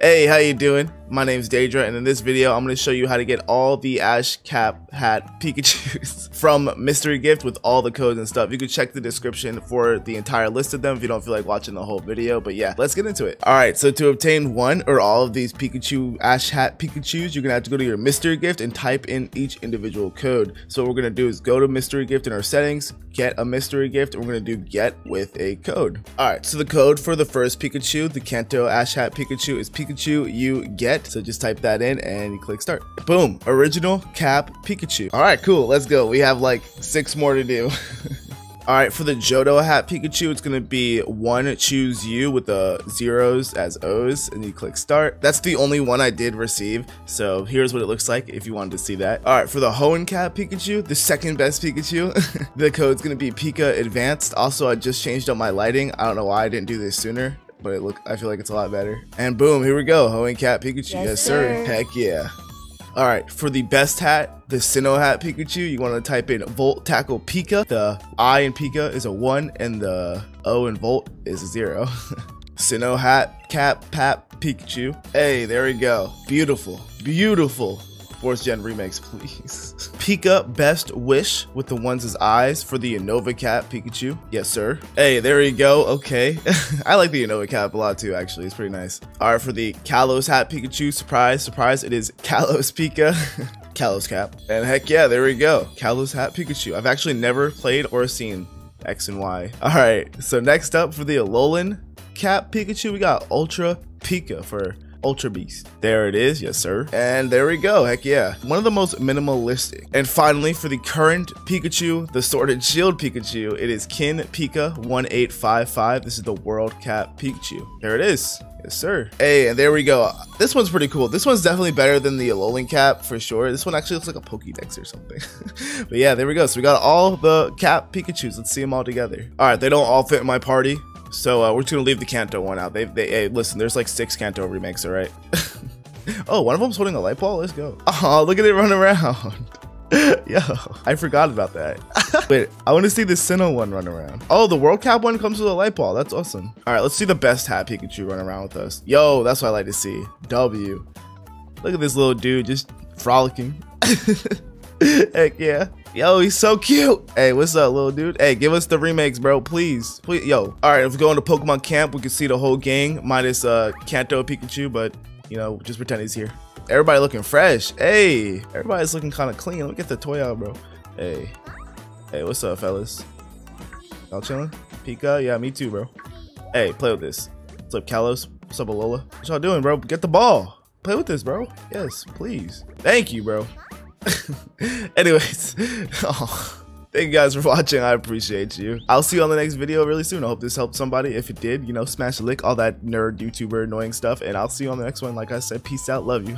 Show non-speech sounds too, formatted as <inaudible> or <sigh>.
Hey, how you doing? My name is Daedra, and in this video, I'm going to show you how to get all the Ash Cap Hat Pikachus <laughs> from Mystery Gift with all the codes and stuff. You can check the description for the entire list of them if you don't feel like watching the whole video, but yeah, let's get into it. All right, so to obtain one or all of these Pikachu Ash Hat Pikachus, you're going to have to go to your Mystery Gift and type in each individual code. So what we're going to do is go to Mystery Gift in our settings, get a Mystery Gift, and we're going to do get with a code. All right, so the code for the first Pikachu, the Kanto Ash Hat Pikachu is Pikachu you get. So just type that in and you click start. Boom, original cap Pikachu. All right, cool, let's go. We have like six more to do. <laughs> All right, for the Johto hat Pikachu, it's gonna be one choose you with the zeros as O's, and you click start. That's the only one I did receive, so here's what it looks like if you wanted to see that. All right, for the Hoenn cap Pikachu, the second best Pikachu, <laughs> the code's gonna be Pika Advanced. Also, I just changed up my lighting. I don't know why I didn't do this sooner, but it look I feel like it's a lot better. And boom, here we go, Hoenn cap Pikachu. Yes, yes sir. sir. Heck yeah. All right, for the best hat, the Sinnoh hat Pikachu, you want to type in Volt Tackle Pika. The I in Pika is a 1 and the O in Volt is a 0. <laughs> Sinnoh hat Cap Pap Pikachu. Hey, there we go. Beautiful. Beautiful. Fourth gen remakes, please. Pika Best Wish with the ones eyes for the Unova Cap Pikachu. Yes, sir. Hey, there you go. Okay. <laughs> I like the Unova Cap a lot too, actually. It's pretty nice. All right, for the Kalos Hat Pikachu, surprise, surprise, it is Kalos Pika. <laughs> Kalos Cap. And heck yeah, there we go. Kalos Hat Pikachu. I've actually never played or seen X and Y. All right, so next up for the Alolan Cap Pikachu, we got Ultra Pika for Ultra Beast. There it is, yes sir. And there we go, heck yeah. One of the most minimalistic. And finally, for the current Pikachu, the Sword and Shield Pikachu, it is Kin Pika 1855. This is the World Cap Pikachu. There it is. Yes, sir. Hey, and there we go. This one's pretty cool. This one's definitely better than the Alolan cap for sure. This one actually looks like a Pokédex or something. <laughs> but yeah, there we go. So we got all the cap Pikachus. Let's see them all together. All right, they don't all fit in my party. So uh, we're just gonna leave the Kanto one out. They, they, hey, listen, there's like six Kanto remakes, all right? <laughs> oh, one of them's holding a light ball. Let's go. <laughs> Oh, look at it run around. Yo, I forgot about that. <laughs> Wait, I want to see the Sinnoh one run around. Oh, the World Cap one comes with a light ball. That's awesome. All right, let's see the best hat Pikachu run around with us. Yo, that's what I like to see. W. Look at this little dude just frolicking. <laughs> Heck yeah. Yo, he's so cute. Hey, what's up, little dude? Hey, give us the remakes, bro, please. Please, yo. All right, if we go into Pokemon Camp, we can see the whole gang minus uh Kanto Pikachu, but you know, just pretend he's here. Everybody looking fresh. Hey, everybody's looking kind of clean. Look at the toy out, bro. Hey, hey, what's up, fellas? Y'all chilling? Pika? Yeah, me too, bro. Hey, play with this. What's up, Kalos? What's up, Alola? What y'all doing, bro? Get the ball. Play with this, bro. Yes, please. Thank you, bro. <laughs> Anyways, <laughs> oh, thank you guys for <laughs> watching. I appreciate you. I'll see you on the next video really soon. I hope this helped somebody. If it did, you know, smash a like, all that nerd YouTuber annoying stuff. And I'll see you on the next one. Like I said, peace out. Love you.